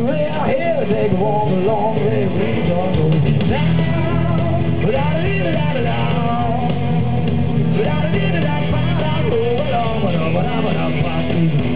we are here, take a walk along the jungle. Now, without a little doubt at all, without a little doubt, find out, go along, but I'm not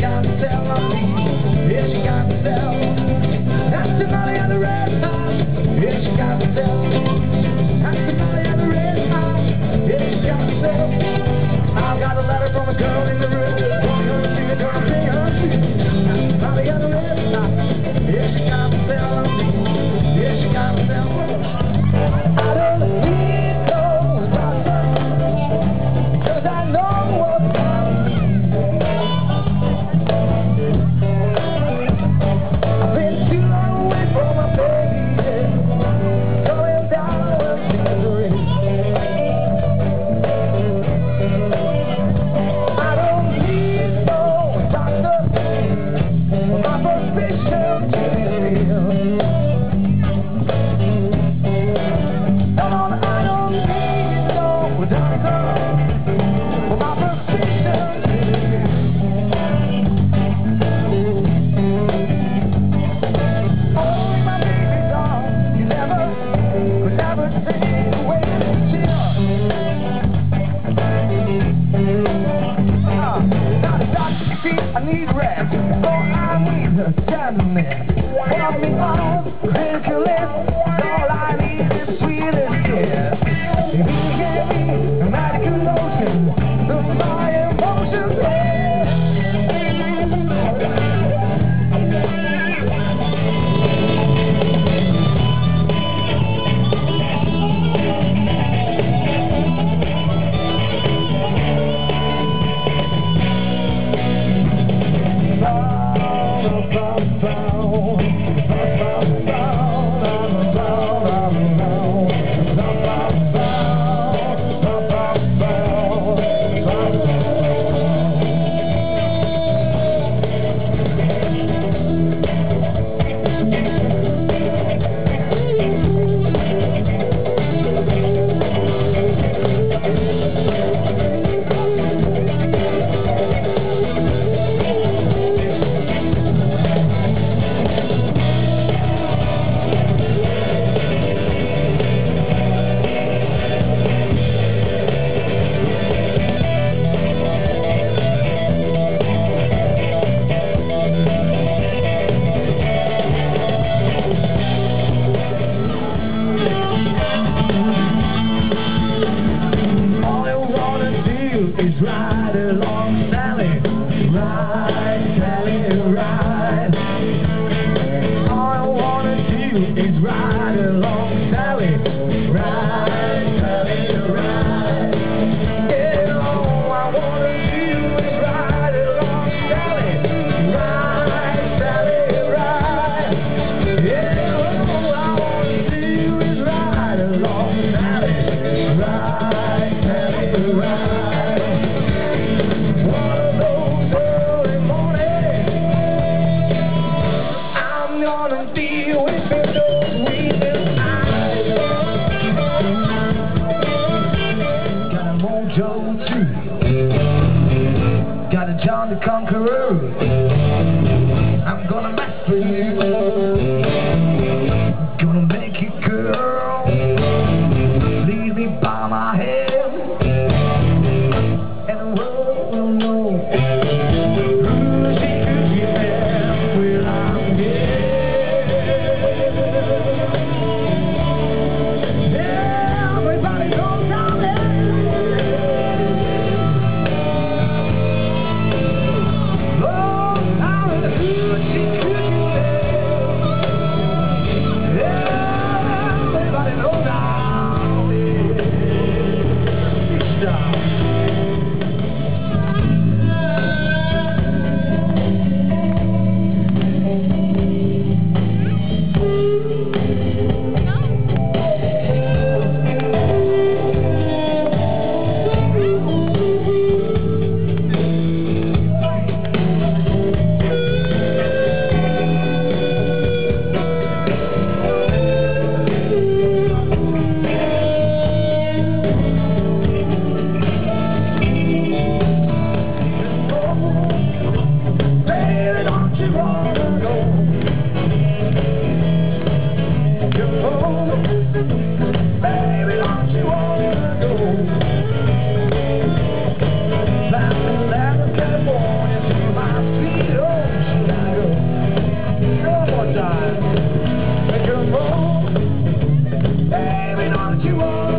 got myself. the Conqueror. I'm gonna mess with you. you are.